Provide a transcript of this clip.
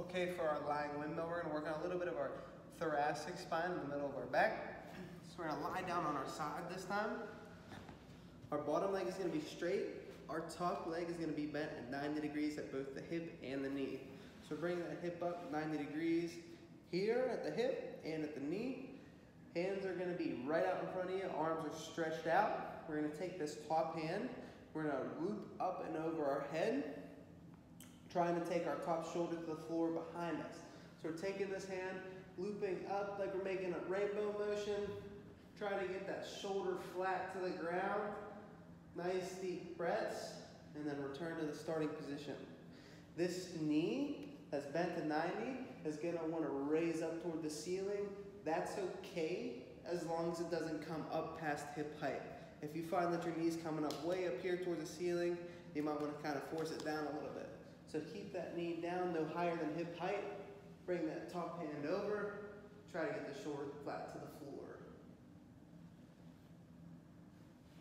Okay, for our lying windmill, we're gonna work on a little bit of our thoracic spine in the middle of our back. So we're gonna lie down on our side this time. Our bottom leg is gonna be straight. Our top leg is gonna be bent at 90 degrees at both the hip and the knee. So bring that hip up 90 degrees here at the hip and at the knee. Hands are gonna be right out in front of you, arms are stretched out. We're gonna take this top hand, we're gonna loop up and over our head, trying to take our top shoulder to the floor behind us. So we're taking this hand, looping up like we're making a rainbow motion, trying to get that shoulder flat to the ground. Nice deep breaths, and then return to the starting position. This knee that's bent to 90 is gonna wanna raise up toward the ceiling. That's okay as long as it doesn't come up past hip height. If you find that your knee's coming up way up here towards the ceiling, you might wanna kind of force it down a little bit. So keep that knee down, no higher than hip height. Bring that top hand over. Try to get the shoulder flat to the floor.